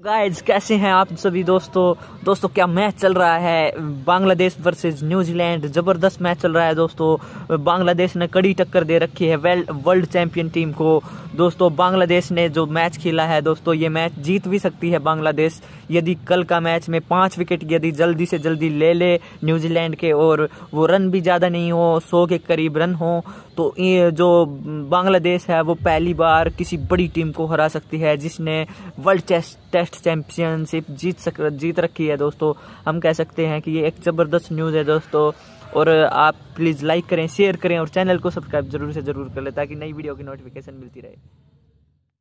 Guys कैसे हैं आप सभी दोस्तों? दोस्तों, क्या मैच चल रहा है? बांग्लादेश वर्सेस न्यूजीलैंड ज़बरदस्त मैच चल रहा है दोस्तों। बांग्लादेश ने कड़ी टक्कर दे रखी है वर्ल्ड चैंपियन टीम को। दोस्तों, बांग्लादेश ने जो मैच खेला है दोस्तों, ये मैच जीत भी सकती है बांग्लादेश। यदि कल का मैच में पाँच विकेट यदि जल्दी से जल्दी ले ले न्यूजीलैंड के और वो रन भी ज़्यादा नहीं हो, सौ के करीब रन हो तो ये जो बांग्लादेश है, वो पहली बार किसी बड़ी टीम को हरा सकती है, जिसने वर्ल्ड टेस्ट टेस्ट चैंपियनशिप जीत सक, जीत रखी है दोस्तों। हम कह सकते हैं कि ये एक ज़बरदस्त न्यूज़ है दोस्तों। और आप प्लीज़ लाइक करें शेयर करें और चैनल को सब्सक्राइब ज़रूर से ज़रूर कर लें ताकि नई वीडियो की नोटिफिकेशन मिलती रहे।